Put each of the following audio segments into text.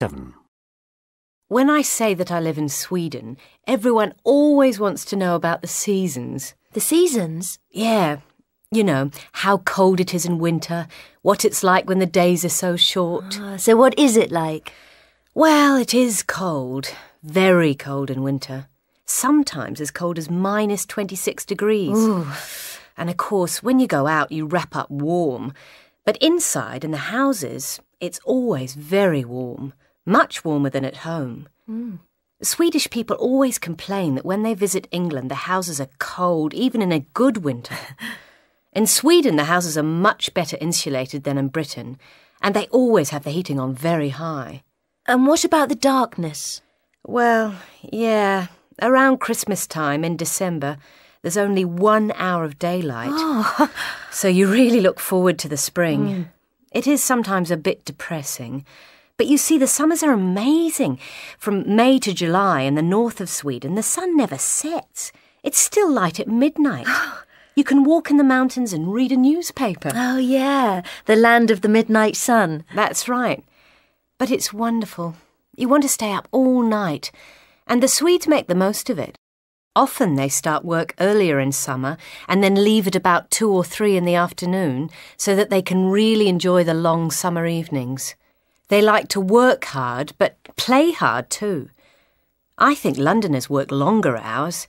7. When I say that I live in Sweden, everyone always wants to know about the seasons. The seasons? Yeah, you know, how cold it is in winter, what it's like when the days are so short. Ah, so, what is it like? Well, it is cold, very cold in winter. Sometimes as cold as minus 26 degrees. Ooh. And of course, when you go out, you wrap up warm. But inside, in the houses, it's always very warm, much warmer than at home. Mm. Swedish people always complain that when they visit England, the houses are cold, even in a good winter. in Sweden, the houses are much better insulated than in Britain, and they always have the heating on very high. And what about the darkness? Well, yeah, around Christmas time in December, there's only one hour of daylight. Oh. so you really look forward to the spring. Mm. It is sometimes a bit depressing. But you see, the summers are amazing. From May to July in the north of Sweden, the sun never sets. It's still light at midnight. you can walk in the mountains and read a newspaper. Oh, yeah, the land of the midnight sun. That's right. But it's wonderful. You want to stay up all night. And the Swedes make the most of it. Often they start work earlier in summer and then leave at about two or three in the afternoon so that they can really enjoy the long summer evenings. They like to work hard, but play hard too. I think Londoners work longer hours,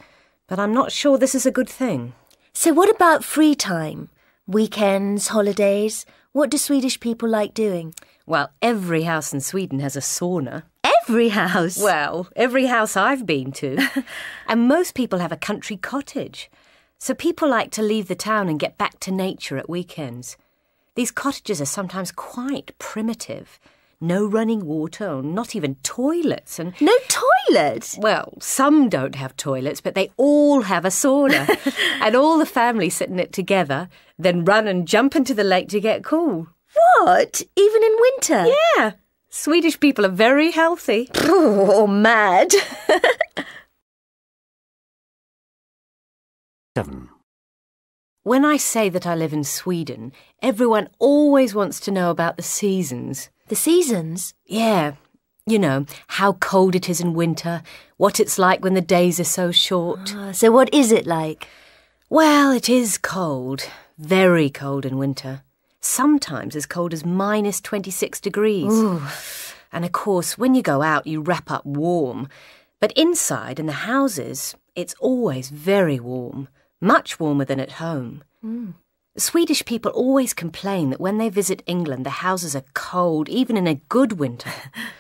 but I'm not sure this is a good thing. So, what about free time? Weekends, holidays? What do Swedish people like doing? Well, every house in Sweden has a sauna. Every house? Well, every house I've been to. and most people have a country cottage. So people like to leave the town and get back to nature at weekends. These cottages are sometimes quite primitive. No running water, or not even toilets, and no toilets. Well, some don't have toilets, but they all have a sauna, and all the family sit in it together, then run and jump into the lake to get cool. What? Even in winter? Yeah. Swedish people are very healthy. or mad. 7. When I say that I live in Sweden, everyone always wants to know about the seasons. The seasons? Yeah. You know, how cold it is in winter, what it's like when the days are so short. Uh, so, what is it like? Well, it is cold, very cold in winter. Sometimes as cold as minus 26 degrees. Ooh. And of course, when you go out, you wrap up warm. But inside, in the houses, it's always very warm, much warmer than at home. Mm. Swedish people always complain that when they visit England, the houses are cold, even in a good winter.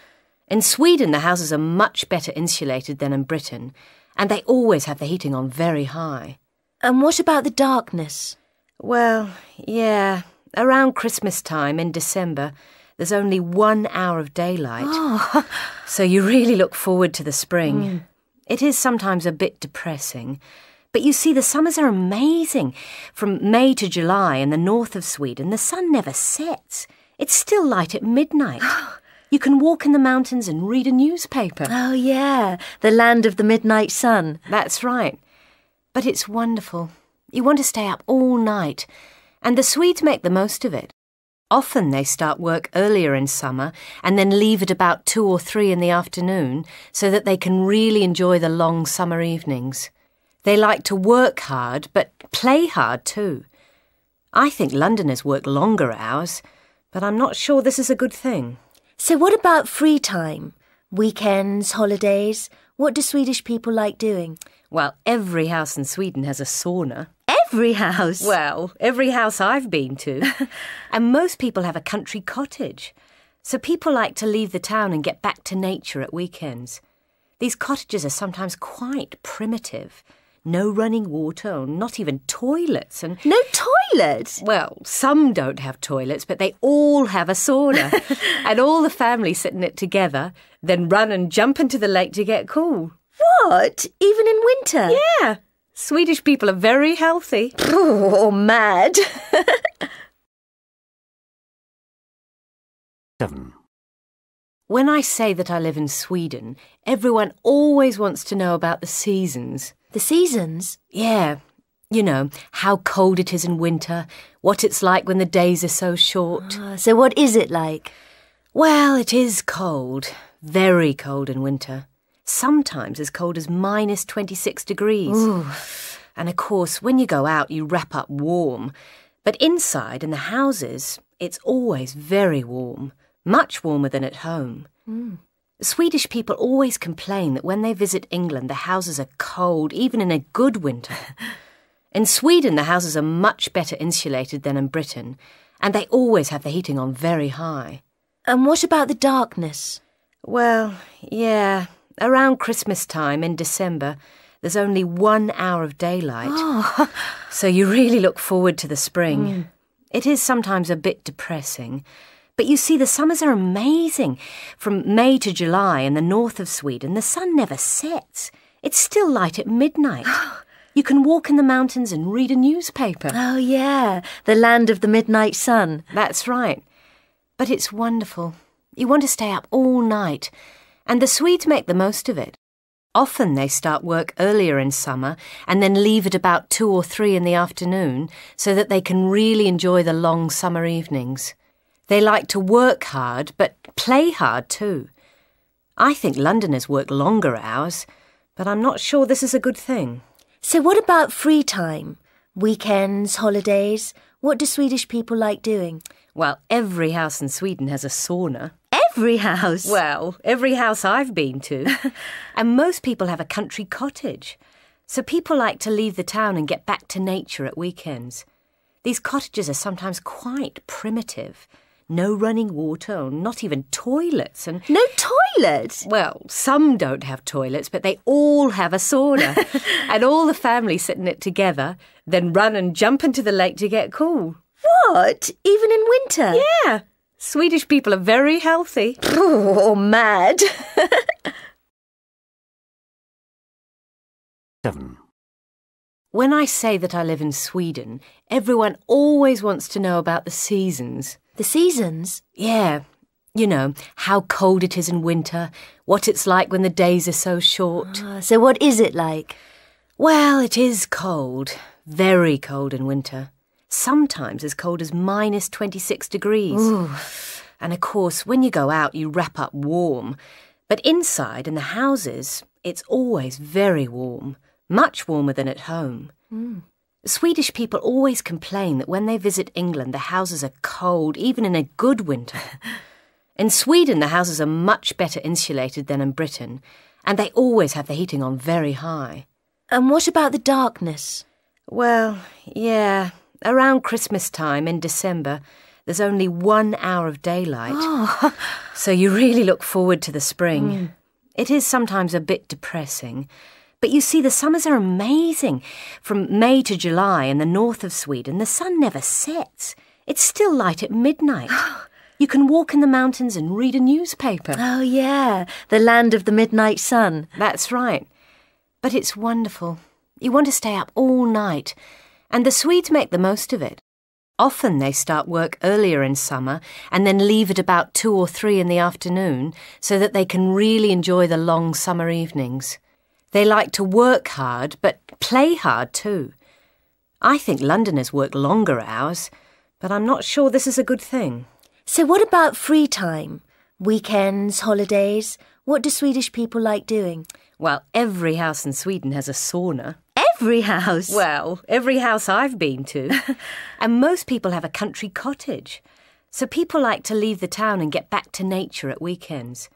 in Sweden, the houses are much better insulated than in Britain, and they always have the heating on very high. And what about the darkness? Well, yeah, around Christmas time in December, there's only one hour of daylight. Oh. so you really look forward to the spring. Mm. It is sometimes a bit depressing. But you see, the summers are amazing. From May to July in the north of Sweden, the sun never sets. It's still light at midnight. you can walk in the mountains and read a newspaper. Oh, yeah, the land of the midnight sun. That's right. But it's wonderful. You want to stay up all night. And the Swedes make the most of it. Often they start work earlier in summer and then leave at about two or three in the afternoon so that they can really enjoy the long summer evenings. They like to work hard, but play hard too. I think Londoners work longer hours, but I'm not sure this is a good thing. So, what about free time? Weekends, holidays? What do Swedish people like doing? Well, every house in Sweden has a sauna. Every house? Well, every house I've been to. and most people have a country cottage. So people like to leave the town and get back to nature at weekends. These cottages are sometimes quite primitive. No running water, or not even toilets, and no toilets. Well, some don't have toilets, but they all have a sauna, and all the family sit in it together, then run and jump into the lake to get cool. What? Even in winter? Yeah. Swedish people are very healthy. or mad. 7. When I say that I live in Sweden, everyone always wants to know about the seasons. The seasons? Yeah. You know, how cold it is in winter, what it's like when the days are so short. Uh, so, what is it like? Well, it is cold, very cold in winter. Sometimes as cold as minus 26 degrees. Ooh. And of course, when you go out, you wrap up warm. But inside in the houses, it's always very warm, much warmer than at home. Swedish people always complain that when they visit England, the houses are cold, even in a good winter. in Sweden, the houses are much better insulated than in Britain, and they always have the heating on very high. And what about the darkness? Well, yeah, around Christmas time in December, there's only one hour of daylight. Oh, So you really look forward to the spring. Mm. It is sometimes a bit depressing. But you see, the summers are amazing. From May to July in the north of Sweden, the sun never sets. It's still light at midnight. you can walk in the mountains and read a newspaper. oh yeah, the land of the midnight sun. That's right. But it's wonderful. You want to stay up all night. And the Swedes make the most of it. Often they start work earlier in summer and then leave at about two or three in the afternoon so that they can really enjoy the long summer evenings. They like to work hard, but play hard too. I think Londoners work longer hours, but I'm not sure this is a good thing. So what about free time? Weekends, holidays? What do Swedish people like doing? Well, every house in Sweden has a sauna. Every house. Well, every house I've been to. and most people have a country cottage. So people like to leave the town and get back to nature at weekends. These cottages are sometimes quite primitive. No running water, or not even toilets, and no toilet. well, some don't have toilets, but they all have a sauna. and all the family sit in it together, then run and jump into the lake to get cool. What? Even in winter? Yeah, Swedish people are very healthy. or mad. 7. When I say that I live in Sweden, everyone always wants to know about the seasons. The seasons? Yeah, you know, how cold it is in winter, what it's like when the days are so short. Ah, so what is it like? Well, it is cold, very cold in winter. Sometimes as cold as minus 26 degrees. And of course, when you go out, you wrap up warm. But inside in the houses, it's always very warm, much warmer than at home. Swedish people always complain that when they visit England, the houses are cold, even in a good winter. in Sweden, the houses are much better insulated than in Britain, and they always have the heating on very high. And what about the darkness? Well, yeah, around Christmas time in December, there's only one hour of daylight. Oh, So you really look forward to the spring. Mm. It is sometimes a bit depressing. But you see, the summers are amazing. From May to July in the north of Sweden, the sun never sets. It's still light at midnight. you can walk in the mountains and read a newspaper. oh yeah, the land of the midnight sun. That's right. But it's wonderful. You want to stay up all night. And the Swedes make the most of it. Often they start work earlier in summer and then leave at about two or three in the afternoon so that they can really enjoy the long summer evenings. They like to work hard, but play hard too. I think Londoners work longer hours, but I'm not sure this is a good thing. So what about free time? Weekends, holidays? What do Swedish people like doing? Well, every house in Sweden has a sauna. Every house. Well, every house I've been to. and most people have a country cottage. So people like to leave the town and get back to nature at weekends.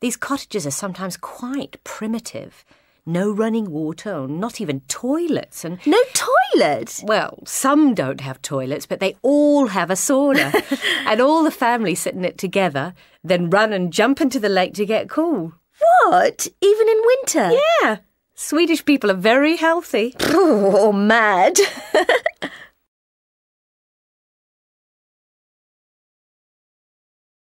These cottages are sometimes quite primitive. No running water, or not even toilets, and no toilet. well, some don't have toilets, but they all have a sauna. and all the family sit in it together, then run and jump into the lake to get cool. What? Even in winter? Yeah, Swedish people are very healthy. or oh, mad.